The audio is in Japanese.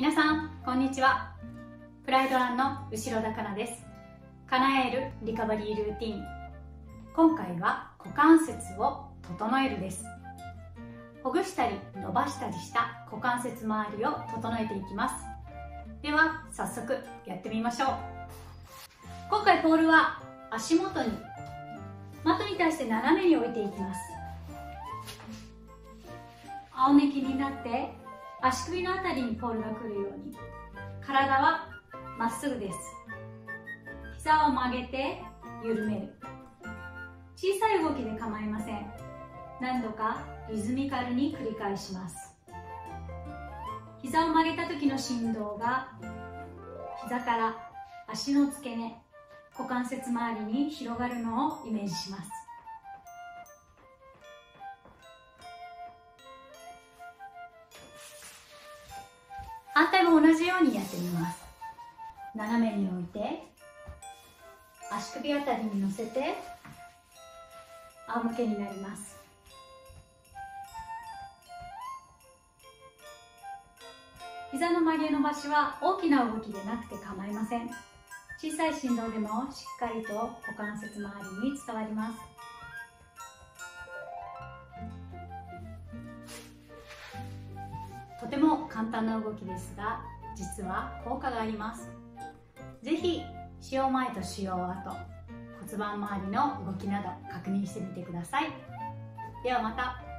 皆さんこんにちは。プライドランの後ろ田かなです。叶えるリカバリールーティン。今回は股関節を整えるです。ほぐしたり伸ばしたりした股関節周りを整えていきます。では早速やってみましょう。今回ポールは足元にマットに対して斜めに置いていきます。仰向きになって足首のあたりにポールが来るように。体はまっすぐです。膝を曲げて緩める。小さい動きで構いません。何度かリズミカルに繰り返します。膝を曲げた時の振動が膝から足の付け根股関節周りに広がるのをイメージします。も同じようにやってみます。斜めに置いて足首あたりに乗せて仰向けになります。膝の曲げ伸ばしは大きな動きでなくて構いません。小さい振動でもしっかりと股関節周りに伝わります。簡単な動きですが実は効果があります。是非使用前と使用後骨盤周りの動きなど確認してみてください。ではまた。